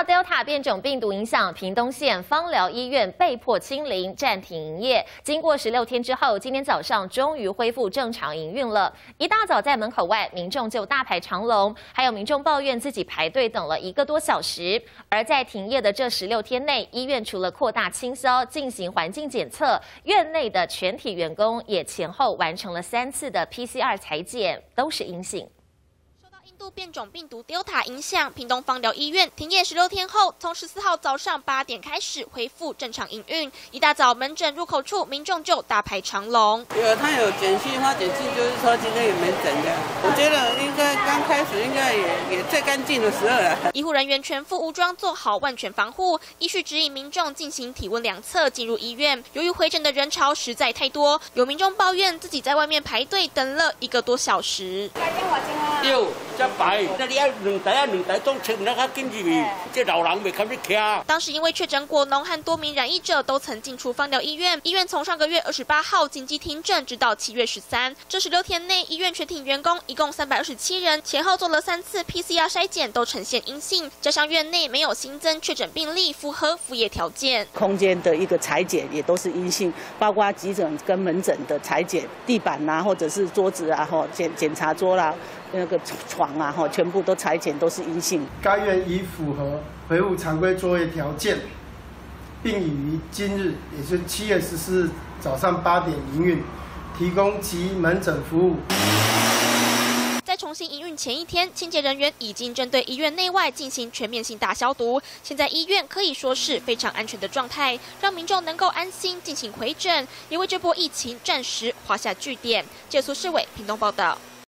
到 Delta 变种病毒影响，屏东县芳疗医院被迫清零，暂停营业。经过十六天之后，今天早上终于恢复正常营运了。一大早在门口外，民众就大排长龙，还有民众抱怨自己排队等了一个多小时。而在停业的这十六天内，医院除了扩大清消、进行环境检测，院内的全体员工也前后完成了三次的 PCR 裁检，都是阴性。度变种病毒 Delta 影响，屏东方疗医院停业十六天后，从十四号早上八点开始恢复正常营运。一大早门诊入口处，民众就大排长龙。有他有简讯发简讯，就是说今天有门诊的。我觉得应该刚开始应该也也最干净的时候了。医护人员全副武装，做好万全防护，依序指引民众进行体温量测，进入医院。由于回诊的人潮实在太多，有民众抱怨自己在外面排队等了一个多小时。六加白，那你要两台啊，两台都车，那较紧入去，这老人未堪你骑。当时因为确诊果农和多名染疫者都曾进出放疗医院，医院从上个月二十八号紧急停诊，直到七月十三，这十六天内，医院全体员工一共三百二十七人，前后做了三次 PCR 筛检，都呈现阴性，加上院内没有新增确诊病例，符合服业条件。空间的一个裁剪也都是阴性，包括急诊跟门诊的裁剪，地板啊，或者是桌子啊，或检检查桌啦。那个床啊，哈，全部都裁剪都是阴性。该院已符合恢复常规作业条件，并已于今日，也是七月十四日早上八点营运，提供急门诊服务。在重新营运前一天，清洁人员已经针对医院内外进行全面性大消毒。现在医院可以说是非常安全的状态，让民众能够安心进行回诊，也为这波疫情暂时画下句点。借苏市委屏东报道。